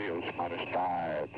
Adios, minus five,